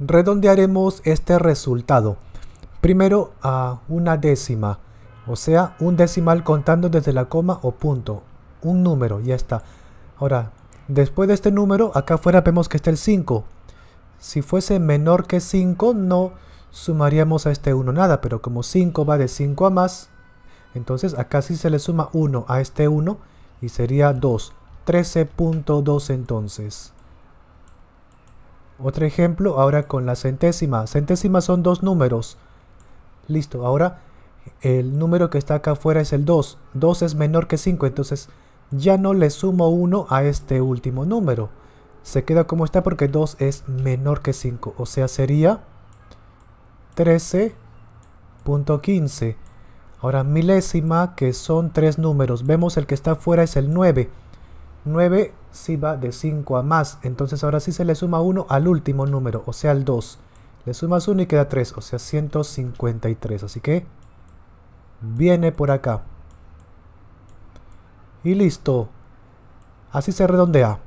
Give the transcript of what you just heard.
redondearemos este resultado. Primero a una décima, o sea, un decimal contando desde la coma o punto. Un número, ya está. Ahora, después de este número, acá afuera vemos que está el 5. Si fuese menor que 5, no sumaríamos a este 1 nada, pero como 5 va de 5 a más, entonces acá sí se le suma 1 a este 1 y sería 2. 13.2 entonces. Otro ejemplo ahora con la centésima. Centésima son dos números. Listo, ahora el número que está acá afuera es el 2. 2 es menor que 5, entonces ya no le sumo 1 a este último número. Se queda como está porque 2 es menor que 5, o sea sería 13.15. Ahora milésima, que son tres números. Vemos el que está afuera es el 9. 9 si va de 5 a más, entonces ahora sí se le suma 1 al último número, o sea al 2. Le sumas 1 y queda 3, o sea 153. Así que viene por acá. Y listo. Así se redondea.